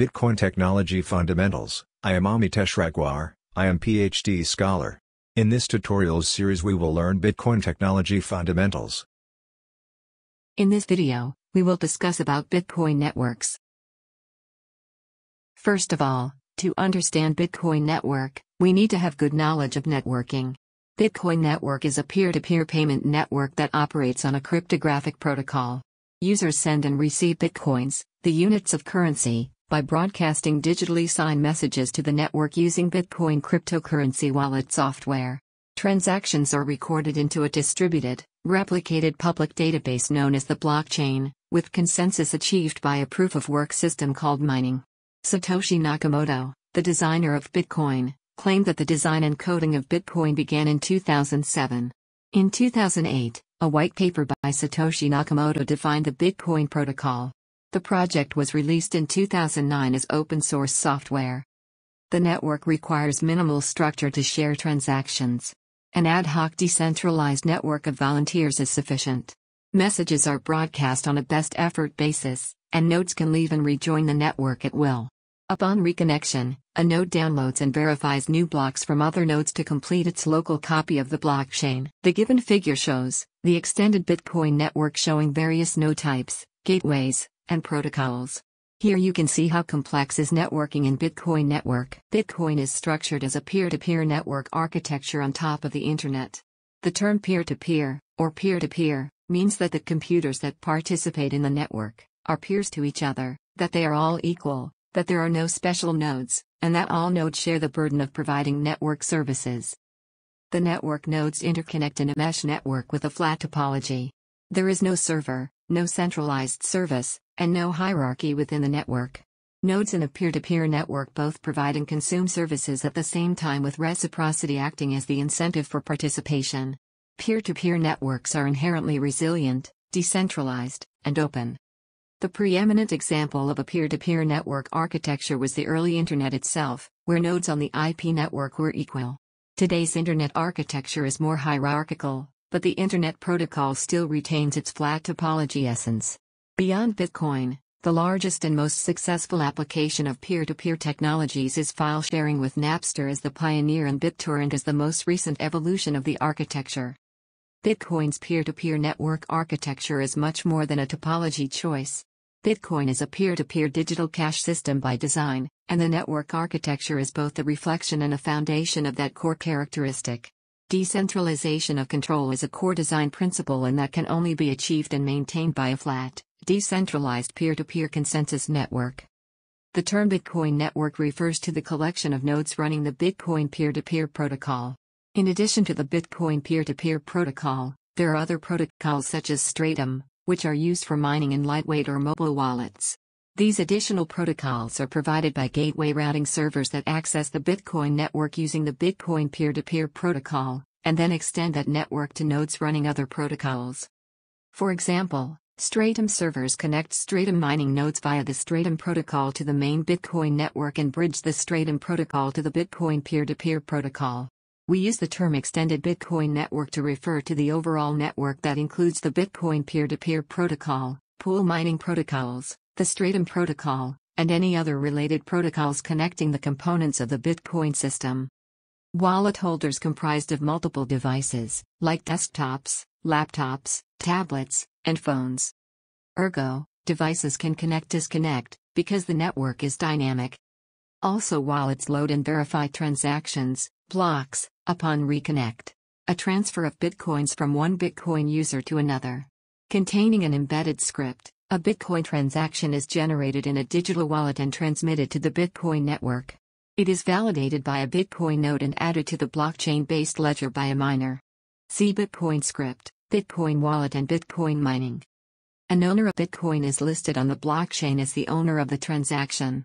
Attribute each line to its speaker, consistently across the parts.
Speaker 1: Bitcoin Technology Fundamentals. I am Amitesh Raikwar, I am PhD scholar. In this tutorials series we will learn Bitcoin technology fundamentals.
Speaker 2: In this video, we will discuss about Bitcoin networks. First of all, to understand Bitcoin network, we need to have good knowledge of networking. Bitcoin network is a peer-to-peer payment network that operates on a cryptographic protocol. Users send and receive bitcoins, the units of currency, by broadcasting digitally signed messages to the network using Bitcoin cryptocurrency wallet software. Transactions are recorded into a distributed, replicated public database known as the blockchain, with consensus achieved by a proof of work system called mining. Satoshi Nakamoto, the designer of Bitcoin, claimed that the design and coding of Bitcoin began in 2007. In 2008, a white paper by Satoshi Nakamoto defined the Bitcoin protocol. The project was released in 2009 as open source software. The network requires minimal structure to share transactions. An ad hoc decentralized network of volunteers is sufficient. Messages are broadcast on a best effort basis, and nodes can leave and rejoin the network at will. Upon reconnection, a node downloads and verifies new blocks from other nodes to complete its local copy of the blockchain. The given figure shows the extended Bitcoin network showing various node types, gateways, and protocols. Here you can see how complex is networking in Bitcoin network. Bitcoin is structured as a peer-to-peer network architecture on top of the internet. The term peer-to-peer, or peer-to-peer, means that the computers that participate in the network are peers to each other, that they are all equal, that there are no special nodes, and that all nodes share the burden of providing network services. The network nodes interconnect in a mesh network with a flat topology. There is no server, no centralized service, and no hierarchy within the network. Nodes in a peer to peer network both provide and consume services at the same time, with reciprocity acting as the incentive for participation. Peer to peer networks are inherently resilient, decentralized, and open. The preeminent example of a peer-to-peer network architecture was the early Internet itself, where nodes on the IP network were equal. Today's Internet architecture is more hierarchical, but the Internet protocol still retains its flat topology essence. Beyond Bitcoin, the largest and most successful application of peer-to-peer technologies is file sharing with Napster as the pioneer and BitTorrent as the most recent evolution of the architecture. Bitcoin's peer-to-peer network architecture is much more than a topology choice. Bitcoin is a peer-to-peer digital cash system by design, and the network architecture is both a reflection and a foundation of that core characteristic. Decentralization of control is a core design principle and that can only be achieved and maintained by a flat, decentralized peer-to-peer consensus network. The term Bitcoin network refers to the collection of nodes running the Bitcoin peer-to-peer protocol. In addition to the Bitcoin peer-to-peer protocol, there are other protocols such as Stratum, which are used for mining in lightweight or mobile wallets. These additional protocols are provided by gateway routing servers that access the Bitcoin network using the Bitcoin peer to peer protocol, and then extend that network to nodes running other protocols. For example, Stratum servers connect Stratum mining nodes via the Stratum protocol to the main Bitcoin network and bridge the Stratum protocol to the Bitcoin peer to peer protocol. We use the term extended Bitcoin network to refer to the overall network that includes the Bitcoin peer to peer protocol, pool mining protocols, the Stratum protocol, and any other related protocols connecting the components of the Bitcoin system. Wallet holders comprised of multiple devices, like desktops, laptops, tablets, and phones. Ergo, devices can connect disconnect, because the network is dynamic. Also, wallets load and verify transactions, blocks, upon reconnect. A transfer of bitcoins from one Bitcoin user to another. Containing an embedded script, a Bitcoin transaction is generated in a digital wallet and transmitted to the Bitcoin network. It is validated by a Bitcoin node and added to the blockchain based ledger by a miner. See Bitcoin script, Bitcoin wallet, and Bitcoin mining. An owner of Bitcoin is listed on the blockchain as the owner of the transaction.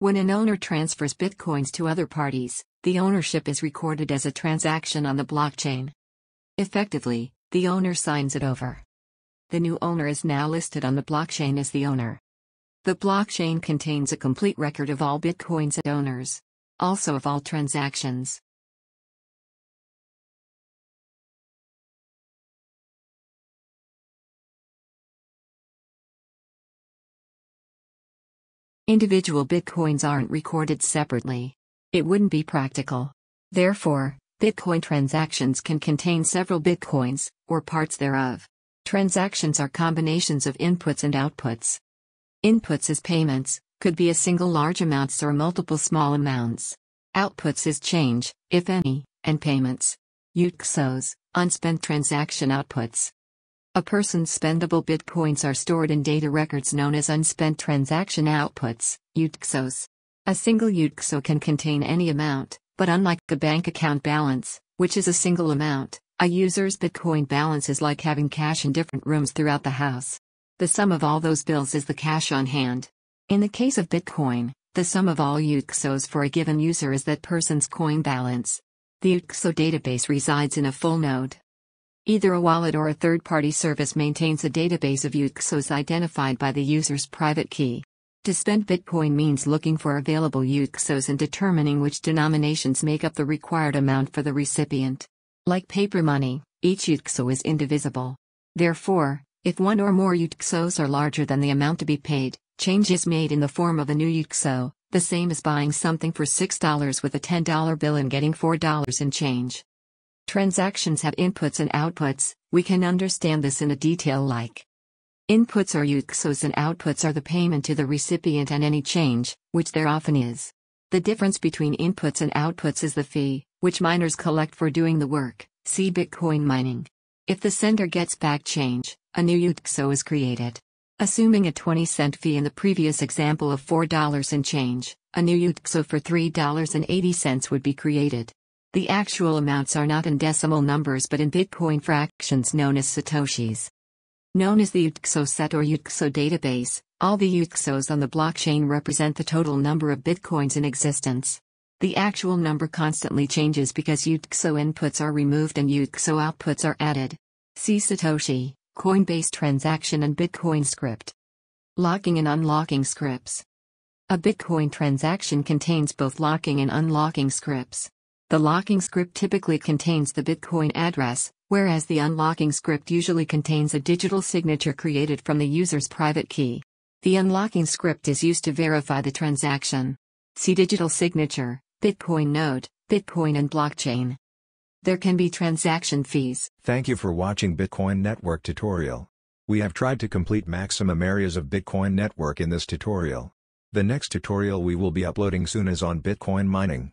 Speaker 2: When an owner transfers Bitcoins to other parties, the ownership is recorded as a transaction on the blockchain. Effectively, the owner signs it over. The new owner is now listed on the blockchain as the owner. The blockchain contains a complete record of all Bitcoins and owners, also of all transactions. Individual bitcoins aren't recorded separately. It wouldn't be practical. Therefore, Bitcoin transactions can contain several bitcoins, or parts thereof. Transactions are combinations of inputs and outputs. Inputs as payments, could be a single large amounts or multiple small amounts. Outputs is change, if any, and payments. UTXOs, unspent transaction outputs. A person's spendable bitcoins are stored in data records known as unspent transaction outputs, UTXOs. A single UTXO can contain any amount, but unlike a bank account balance, which is a single amount, a user's Bitcoin balance is like having cash in different rooms throughout the house. The sum of all those bills is the cash on hand. In the case of Bitcoin, the sum of all UTXOs for a given user is that person's coin balance. The UTXO database resides in a full node. Either a wallet or a third party service maintains a database of UTXOs identified by the user's private key. To spend Bitcoin means looking for available UTXOs and determining which denominations make up the required amount for the recipient. Like paper money, each UTXO is indivisible. Therefore, if one or more UTXOs are larger than the amount to be paid, Change is made in the form of a new UTXO, the same as buying something for $6 with a $10 bill and getting $4 in change. Transactions have inputs and outputs, we can understand this in a detail like Inputs are UTXOs and outputs are the payment to the recipient and any change, which there often is. The difference between inputs and outputs is the fee, which miners collect for doing the work, see Bitcoin mining. If the sender gets back change, a new UTXO is created. Assuming a 20 cent fee in the previous example of $4 and change, a new UTXO for $3.80 would be created. The actual amounts are not in decimal numbers but in Bitcoin fractions known as Satoshis. Known as the UTXO set or UTXO database, all the UTXOs on the blockchain represent the total number of Bitcoins in existence. The actual number constantly changes because UTXO inputs are removed and UTXO outputs are added. See Satoshi. Coinbase transaction and Bitcoin script. Locking and unlocking scripts. A Bitcoin transaction contains both locking and unlocking scripts. The locking script typically contains the Bitcoin address, whereas the unlocking script usually contains a digital signature created from the user's private key. The unlocking script is used to verify the transaction. See digital signature, Bitcoin node, Bitcoin and blockchain. There can be transaction fees.
Speaker 1: Thank you for watching Bitcoin Network tutorial. We have tried to complete maximum areas of Bitcoin Network in this tutorial. The next tutorial we will be uploading soon is on Bitcoin mining.